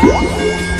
Yeah.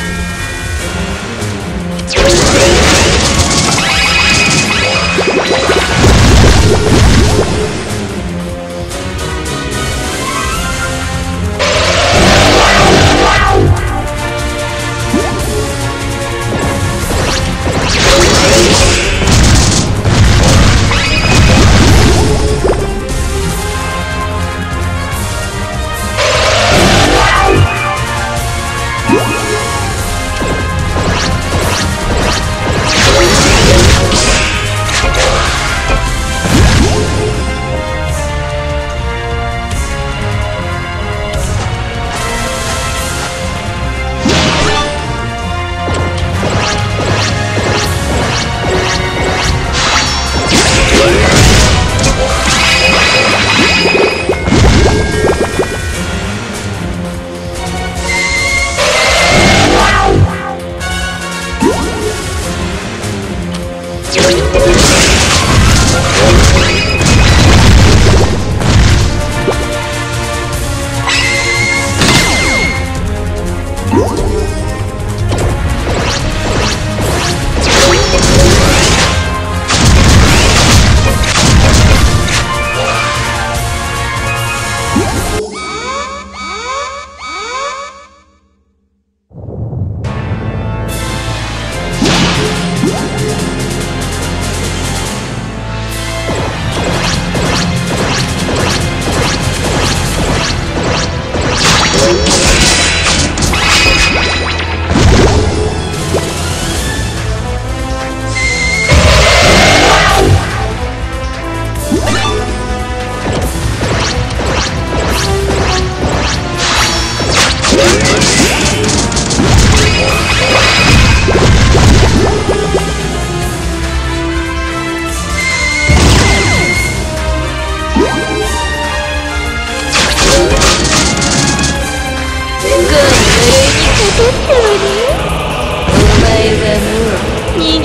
私の見込んだ世界こ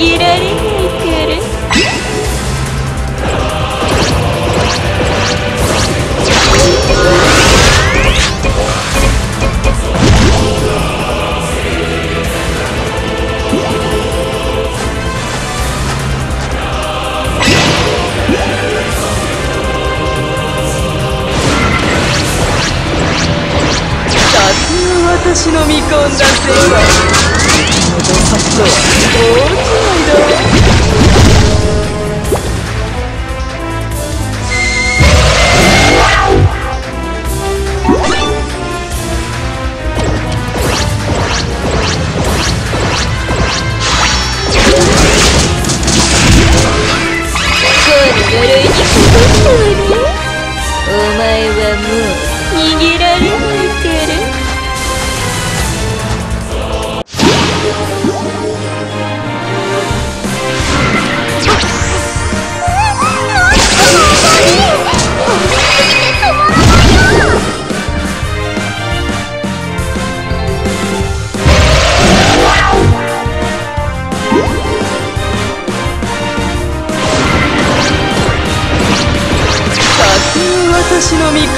の土作とは大違いだ呪いにかかったわねお前はも私の見込んだ。